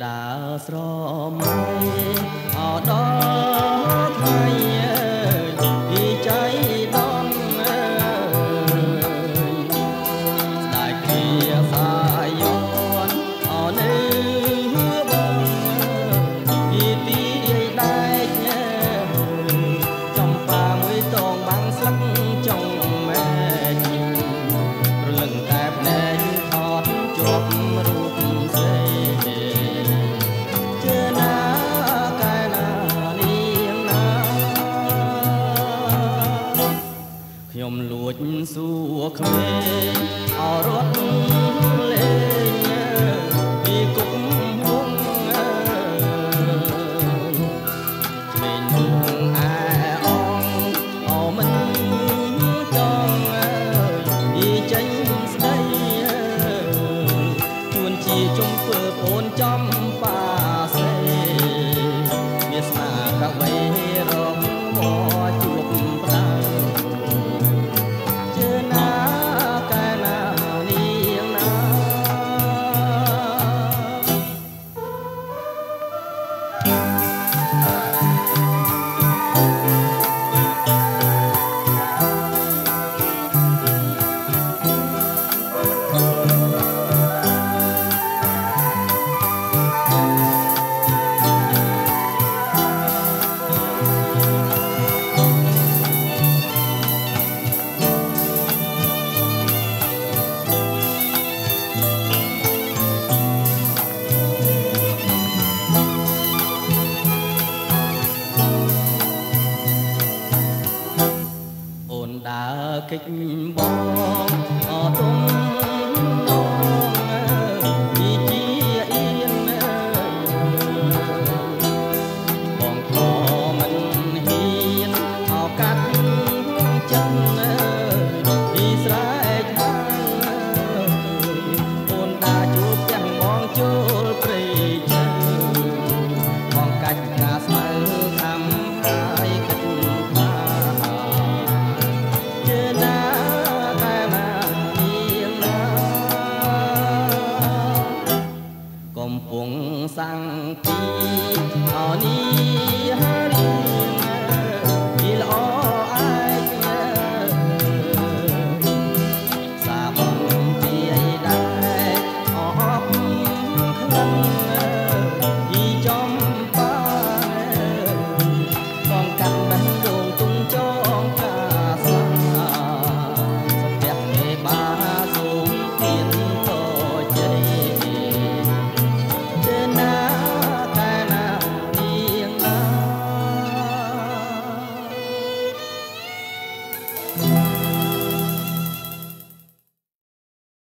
កដើរស្រមៃអដល់ថ្ងៃពីចៃដំអើយស្ដាយគ្រាសាយនអនៅបងពីទីដែកចំប៉ាមួយតងបាំងស្លឹកចុងម៉ែរលឹងតែភ្នែកថតជាប់រូបស្រក្មេងអរត់ កិច្ចបងអរំដងពីជាអៀនបងខមិនហ៊ានអកាត់ចិត្តពីស្រែកហៅអូនតាជួបទាំងបងជួប